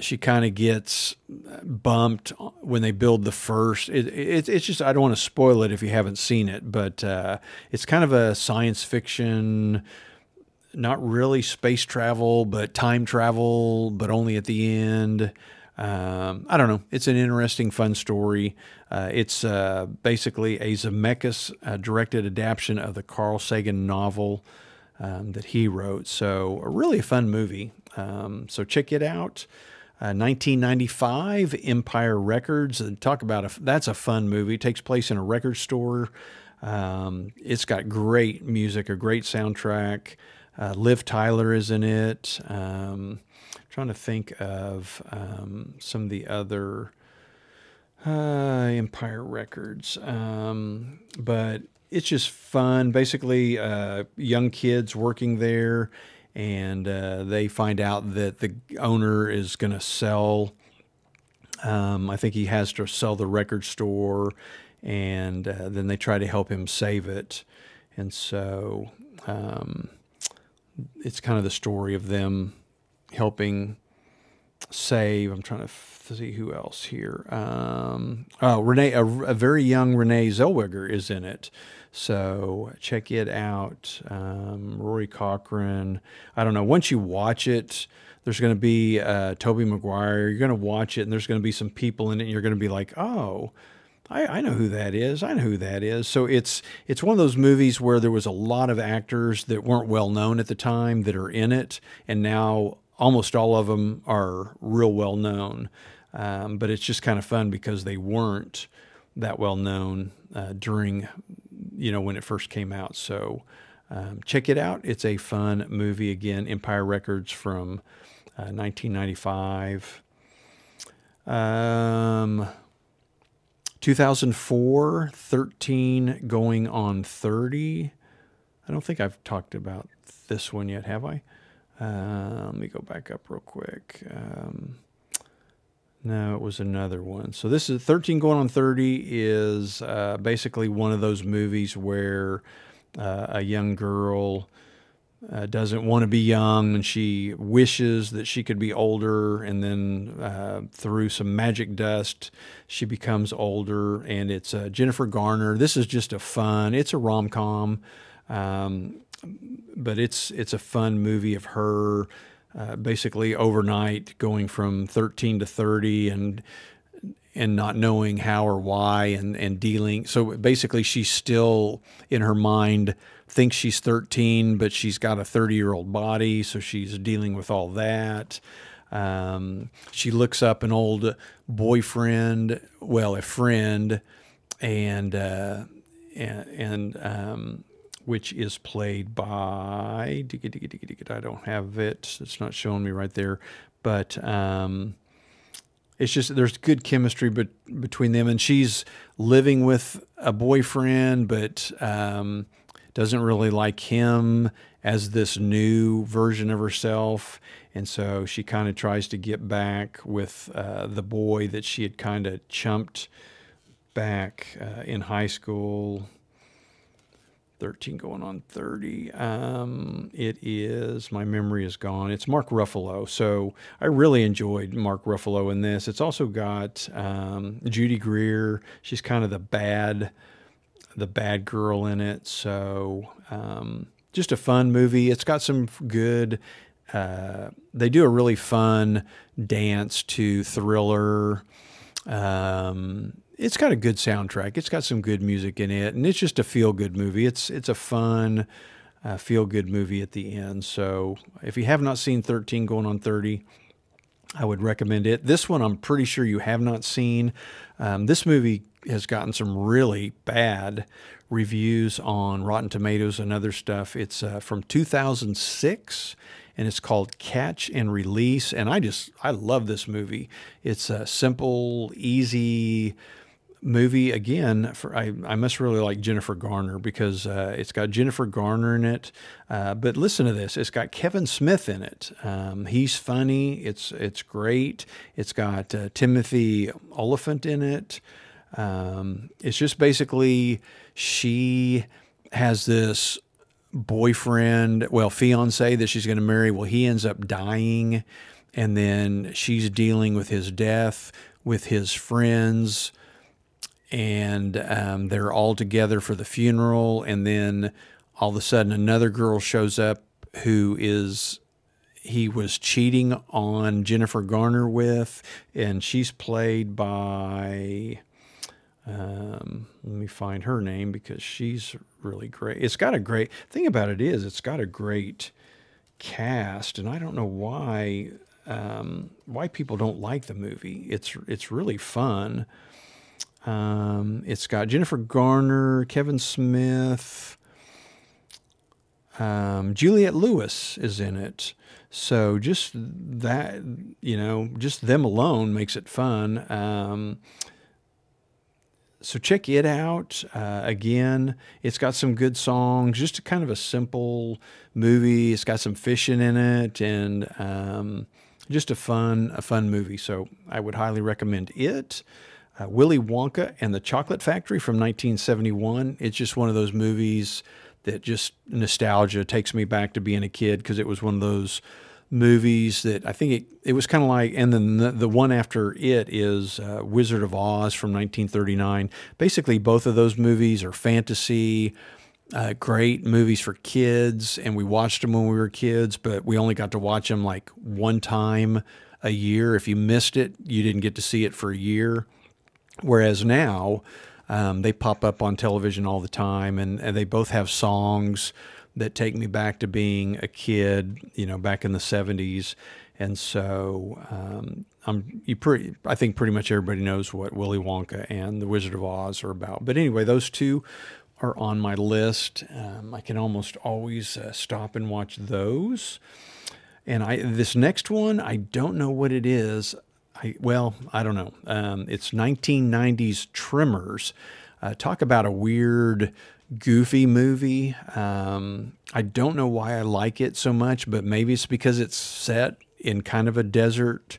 she kind of gets bumped when they build the first. It, it, it's just I don't want to spoil it if you haven't seen it, but uh, it's kind of a science fiction, not really space travel, but time travel, but only at the end. Um, I don't know. It's an interesting, fun story. Uh, it's uh, basically a Zemeckis uh, directed adaptation of the Carl Sagan novel um, that he wrote. So, a really fun movie. Um, so, check it out. 1995, uh, Empire Records. Talk about a that's a fun movie. It takes place in a record store. Um, it's got great music, a great soundtrack. Uh, Liv Tyler is in it. Um, trying to think of um, some of the other uh, Empire Records, um, but it's just fun. Basically, uh, young kids working there, and uh, they find out that the owner is going to sell. Um, I think he has to sell the record store, and uh, then they try to help him save it. And so um, it's kind of the story of them helping save. I'm trying to see who else here. Um, oh, Renee, a, a, very young Renee Zellweger is in it. So check it out. Um, Rory Cochrane. I don't know. Once you watch it, there's going to be uh, Tobey Maguire. You're going to watch it, and there's going to be some people in it, and you're going to be like, oh, I, I, know who that is. I know who that is. So it's it's one of those movies where there was a lot of actors that weren't well known at the time that are in it, and now almost all of them are real well known. Um, but it's just kind of fun because they weren't that well known uh, during, you know, when it first came out. So um, check it out. It's a fun movie. Again, Empire Records from uh, 1995. Um, 2004, 13 going on 30. I don't think I've talked about this one yet, have I? Uh, let me go back up real quick. Um, no, it was another one. So this is 13 going on 30 is uh, basically one of those movies where uh, a young girl uh, doesn't want to be young and she wishes that she could be older and then uh, through some magic dust she becomes older and it's uh, jennifer garner this is just a fun it's a rom-com um, but it's it's a fun movie of her uh, basically overnight going from 13 to 30 and and not knowing how or why and, and dealing. So basically, she's still in her mind thinks she's 13, but she's got a 30 year old body. So she's dealing with all that. Um, she looks up an old boyfriend, well, a friend, and, uh, and, and um, which is played by, I don't have it. It's not showing me right there, but, um, it's just there's good chemistry be- between them, and she's living with a boyfriend, but um, doesn't really like him as this new version of herself, and so she kind of tries to get back with uh, the boy that she had kind of chumped back uh, in high school 13 going on 30. Um, it is, my memory is gone. It's Mark Ruffalo. So I really enjoyed Mark Ruffalo in this. It's also got um, Judy Greer. She's kind of the bad, the bad girl in it. So um, just a fun movie. It's got some good, uh, they do a really fun dance to thriller. Um, it's got a good soundtrack. It's got some good music in it, and it's just a feel good movie. It's it's a fun, uh, feel good movie at the end. So if you have not seen 13 going on 30, I would recommend it. This one I'm pretty sure you have not seen. Um, this movie has gotten some really bad reviews on Rotten Tomatoes and other stuff. It's uh, from 2006 and it's called Catch and Release. And I just, I love this movie. It's a simple, easy, movie again for I, I must really like jennifer garner because uh, it's got jennifer garner in it uh, but listen to this it's got kevin smith in it. Um, he's funny it's it's great. It's got uh, timothy Olyphant in it. Um, it's just basically she has this boyfriend well fiance that she's going to marry. Well he ends up dying and then she's dealing with his death with his friends and um, they're all together for the funeral. And then all of a sudden, another girl shows up who is he was cheating on Jennifer Garner with, and she's played by. Um, let me find her name because she's really great. It's got a great thing about it is it's got a great cast, and I don't know why um, why people don't like the movie. It's it's really fun. Um, it's got Jennifer Garner, Kevin Smith. Um, Juliette Lewis is in it. So just that, you know, just them alone makes it fun. Um, so check it out. Uh, again, it's got some good songs, just a kind of a simple movie. It's got some fishing in it and um, just a fun, a fun movie. So I would highly recommend it. Uh, Willy Wonka and the Chocolate Factory from 1971. It's just one of those movies that just nostalgia takes me back to being a kid because it was one of those movies that I think it, it was kind of like, and then the, the one after it is uh, Wizard of Oz from 1939. Basically, both of those movies are fantasy, uh, great movies for kids, and we watched them when we were kids, but we only got to watch them like one time a year. If you missed it, you didn't get to see it for a year. Whereas now, um, they pop up on television all the time, and, and they both have songs that take me back to being a kid, you know, back in the 70s. And so um, I'm you pretty I think pretty much everybody knows what Willy Wonka and the Wizard of Oz are about. But anyway, those two are on my list. Um, I can almost always uh, stop and watch those. And I this next one, I don't know what it is. I well, I don't know. Um, it's 1990s Tremors. Uh, talk about a weird goofy movie. Um, I don't know why I like it so much, but maybe it's because it's set in kind of a desert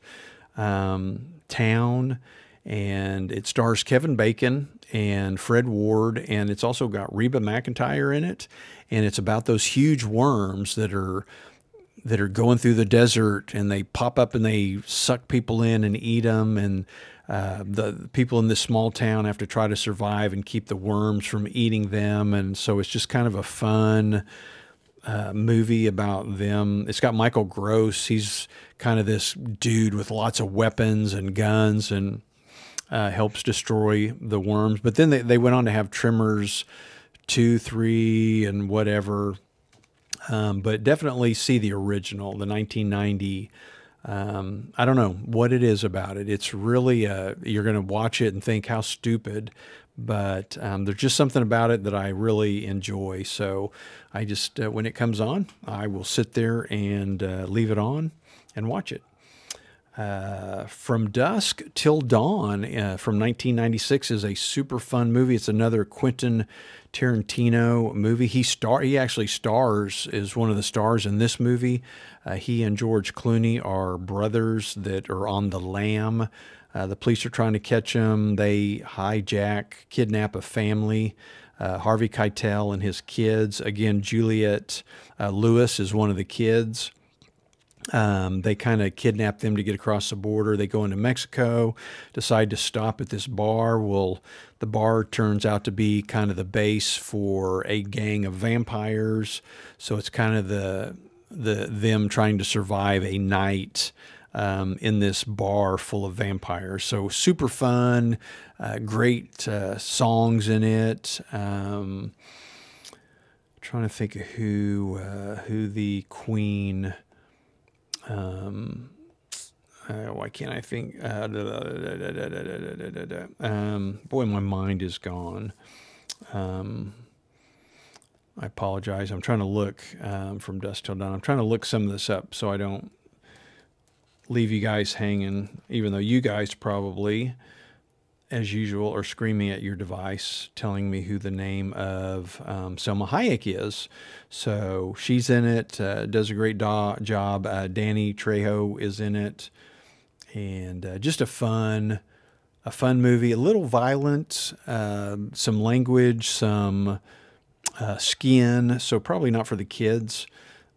um, town and it stars Kevin Bacon and Fred Ward, and it's also got Reba McEntire in it, and it's about those huge worms that are that are going through the desert and they pop up and they suck people in and eat them and uh, the people in this small town have to try to survive and keep the worms from eating them. And so it's just kind of a fun uh, movie about them. It's got Michael Gross. He's kind of this dude with lots of weapons and guns and uh, helps destroy the worms. But then they, they went on to have Tremors two, three, and whatever. Um, but definitely see the original, the 1990 um, I don't know what it is about it. It's really, uh, you're going to watch it and think how stupid, but um, there's just something about it that I really enjoy. So I just, uh, when it comes on, I will sit there and uh, leave it on and watch it. Uh, from Dusk Till Dawn uh, from 1996 is a super fun movie. It's another Quentin Tarantino movie. He star he actually stars is one of the stars in this movie. Uh, he and George Clooney are brothers that are on the lam. Uh, the police are trying to catch them. They hijack, kidnap a family. Uh, Harvey Keitel and his kids. Again, Juliette uh, Lewis is one of the kids. Um, they kind of kidnap them to get across the border. They go into Mexico, decide to stop at this bar. Well, the bar turns out to be kind of the base for a gang of vampires. So it's kind of the the them trying to survive a night um, in this bar full of vampires. So super fun, uh, great uh, songs in it. Um, trying to think of who uh, who the queen um, uh, why can't I think? Uh, um, boy, my mind is gone. Um, I apologize. I'm trying to look um, from dusk till dawn. I'm trying to look some of this up so I don't leave you guys hanging, even though you guys probably, as usual, are screaming at your device telling me who the name of um, Salma Hayek is. So she's in it, uh, does a great do- job. Uh, Danny Trejo is in it, and uh, just a fun, a fun movie. A little violent, um, some language, some uh, skin. So probably not for the kids,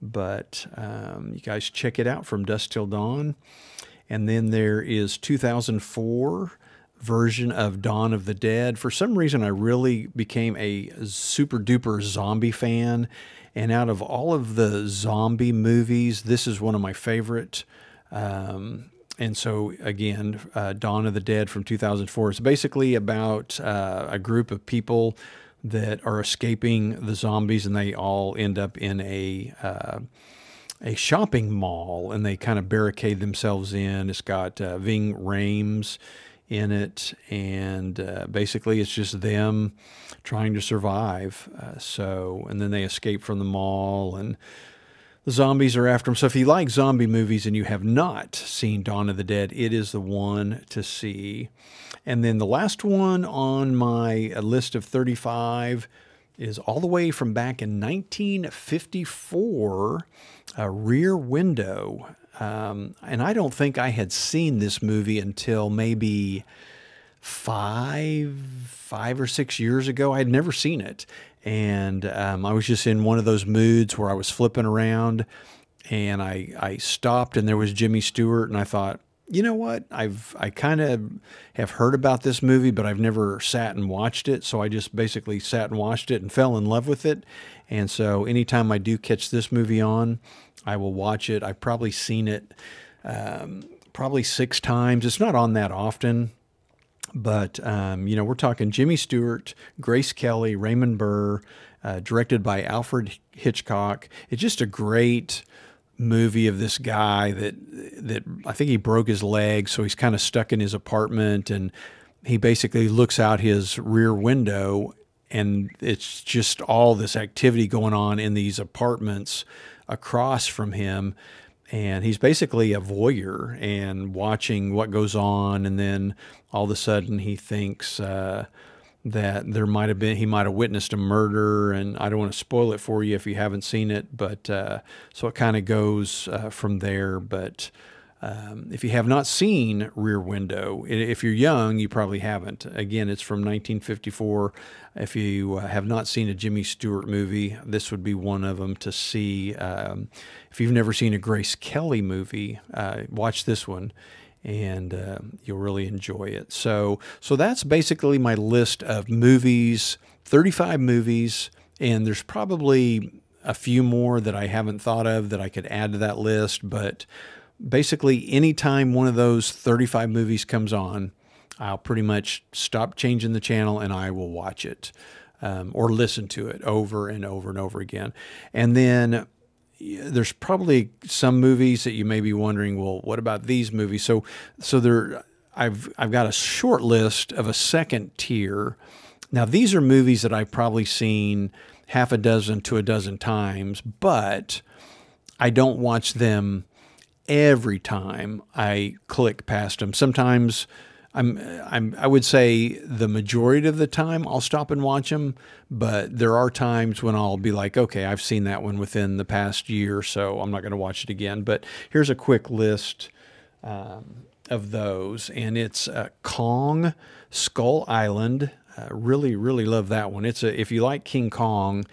but um, you guys check it out from dusk till dawn. And then there is 2004 version of Dawn of the Dead. For some reason, I really became a super duper zombie fan. And out of all of the zombie movies, this is one of my favorite. Um, and so, again, uh, Dawn of the Dead from 2004 is basically about uh, a group of people that are escaping the zombies, and they all end up in a uh, a shopping mall, and they kind of barricade themselves in. It's got uh, Ving Rhames in it, and uh, basically it's just them trying to survive. Uh, so, and then they escape from the mall, and the zombies are after them. So, if you like zombie movies and you have not seen Dawn of the Dead, it is the one to see. And then the last one on my uh, list of 35 is all the way from back in 1954, a Rear Window. Um, and I don't think I had seen this movie until maybe five, five or six years ago. I had never seen it, and um, I was just in one of those moods where I was flipping around, and I I stopped, and there was Jimmy Stewart, and I thought, you know what? I've I kind of have heard about this movie, but I've never sat and watched it. So I just basically sat and watched it and fell in love with it. And so anytime I do catch this movie on, I will watch it. I've probably seen it um, probably six times. It's not on that often, but um, you know we're talking Jimmy Stewart, Grace Kelly, Raymond Burr, uh, directed by Alfred Hitchcock. It's just a great movie of this guy that that I think he broke his leg, so he's kind of stuck in his apartment, and he basically looks out his rear window, and it's just all this activity going on in these apartments across from him, and he's basically a voyeur and watching what goes on, and then all of a sudden he thinks. Uh, that there might have been he might have witnessed a murder and i don't want to spoil it for you if you haven't seen it but uh, so it kind of goes uh, from there but um, if you have not seen rear window if you're young you probably haven't. Again it's from 1954 if you uh, have not seen a jimmy stewart movie this would be one of them to see. Um, if you've never seen a grace kelly movie uh, watch this one and uh, you'll really enjoy it. So, so that's basically my list of movies, 35 movies, and there's probably a few more that I haven't thought of that I could add to that list. But basically, anytime one of those 35 movies comes on, I'll pretty much stop changing the channel and I will watch it um, or listen to it over and over and over again. And then there's probably some movies that you may be wondering, well, what about these movies? So, so there, I've I've got a short list of a second tier. Now, these are movies that I've probably seen half a dozen to a dozen times, but I don't watch them every time I click past them. Sometimes I'm, I'm, I would say the majority of the time I'll stop and watch them, but there are times when I'll be like, okay, I've seen that one within the past year, so I'm not going to watch it again. But here's a quick list um, of those, and it's uh, Kong, Skull Island. Uh, really, really love that one. It's a if you like King Kong,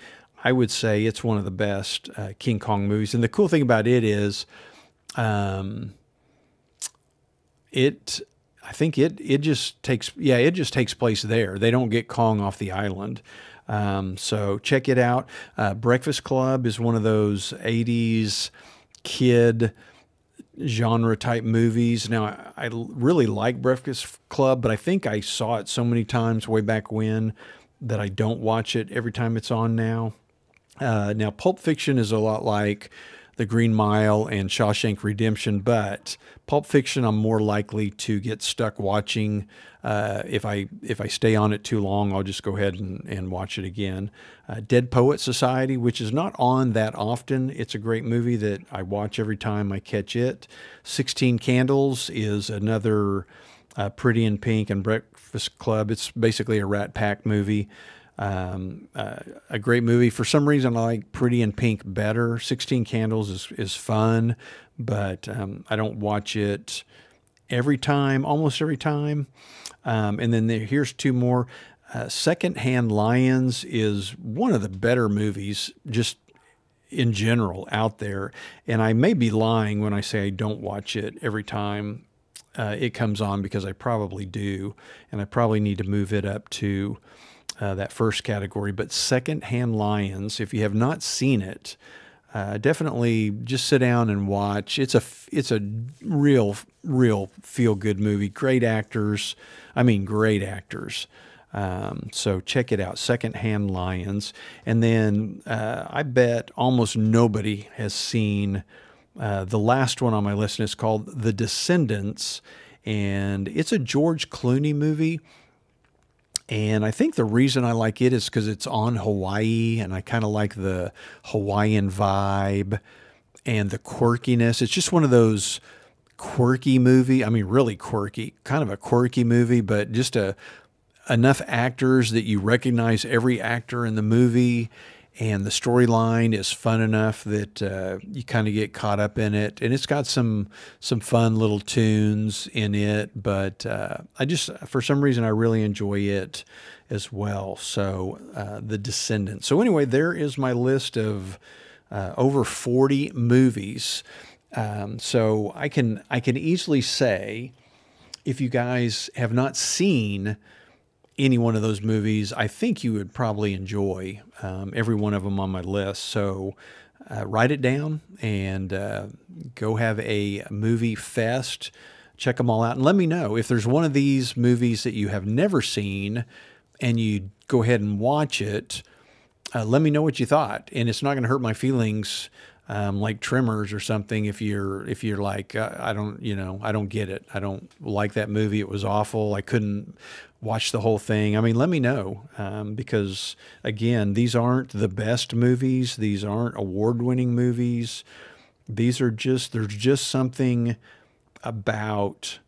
I would say it's one of the best uh, King Kong movies. And the cool thing about it is, um, it I think it it just takes yeah it just takes place there. They don't get Kong off the island. Um, so check it out. Uh, Breakfast Club is one of those '80s kid genre type movies. Now I, I really like Breakfast Club, but I think I saw it so many times way back when that I don't watch it every time it's on now. Uh, now Pulp Fiction is a lot like the Green Mile and Shawshank Redemption, but Pulp Fiction I'm more likely to get stuck watching. Uh, if I if I stay on it too long, I'll just go ahead and, and watch it again. Uh, Dead Poet Society, which is not on that often, it's a great movie that I watch every time I catch it. Sixteen Candles is another uh, Pretty in Pink and Breakfast Club. It's basically a Rat Pack movie. Um, uh, a great movie. For some reason, I like Pretty in Pink better. Sixteen Candles is is fun, but um, I don't watch it every time, almost every time. Um, and then there, here's two more. Uh, Secondhand Lions is one of the better movies, just in general, out there. And I may be lying when I say I don't watch it every time uh, it comes on because I probably do, and I probably need to move it up to uh, that first category. But Secondhand Lions, if you have not seen it, uh, definitely just sit down and watch. It's a it's a real real feel good movie. Great actors, I mean great actors. Um, so check it out, Secondhand Lions. And then uh, I bet almost nobody has seen uh, the last one on my list, and it's called The Descendants and it's a George Clooney movie. And I think the reason I like it is because it's on Hawaii, and I kind of like the Hawaiian vibe and the quirkiness. It's just one of those quirky movie. I mean, really quirky, kind of a quirky movie, but just a enough actors that you recognize every actor in the movie and the storyline is fun enough that uh, you kind of get caught up in it. And it's got some some fun little tunes in it but uh, i just for some reason i really enjoy it as well. So uh, the descendants so anyway there is my list of uh, over 40 movies. Um, so i can i can easily say if you guys have not seen any one of those movies, I think you would probably enjoy um, every one of them on my list. So uh, write it down and uh, go have a movie fest. Check them all out and let me know if there's one of these movies that you have never seen and you go ahead and watch it. Uh, let me know what you thought. And it's not going to hurt my feelings um, like Tremors or something. If you're if you're like uh, I don't you know I don't get it. I don't like that movie. It was awful. I couldn't watch the whole thing. I mean, let me know um, because again, these aren't the best movies. These aren't award-winning movies. These are just there's just something about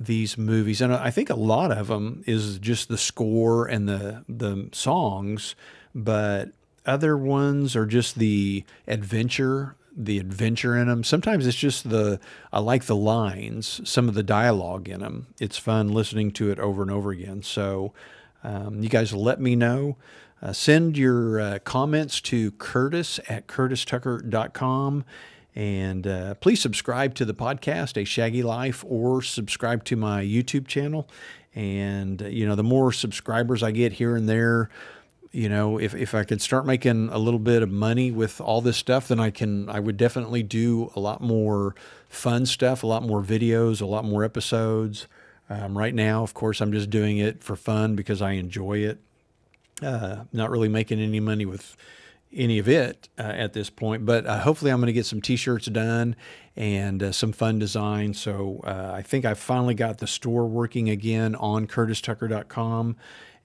these movies, and I think a lot of them is just the score and the the songs, but other ones are just the adventure the adventure in them. Sometimes it's just the I like the lines, some of the dialogue in them. It's fun listening to it over and over again. So um, you guys let me know. Uh, send your uh, comments to Curtis at curtistucker.com. And uh, please subscribe to the podcast, A Shaggy Life, or subscribe to my YouTube channel. And, uh, you know, the more subscribers I get here and there, you know, if, if I could start making a little bit of money with all this stuff, then I can, I would definitely do a lot more fun stuff, a lot more videos, a lot more episodes. Um, right now, of course, I'm just doing it for fun because I enjoy it. Uh, not really making any money with any of it uh, at this point, but uh, hopefully I'm going to get some t-shirts done and uh, some fun designs. So uh, I think I finally got the store working again on curtistucker.com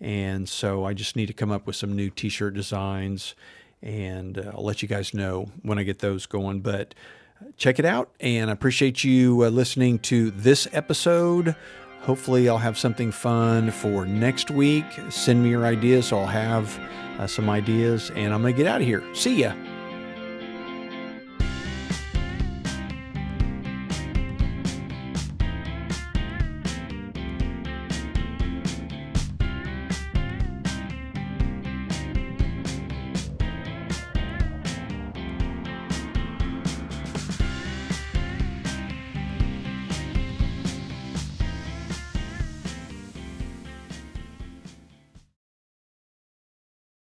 and so I just need to come up with some new t shirt designs, and uh, I'll let you guys know when I get those going. But check it out, and I appreciate you uh, listening to this episode. Hopefully, I'll have something fun for next week. Send me your ideas, so I'll have uh, some ideas, and I'm going to get out of here. See ya.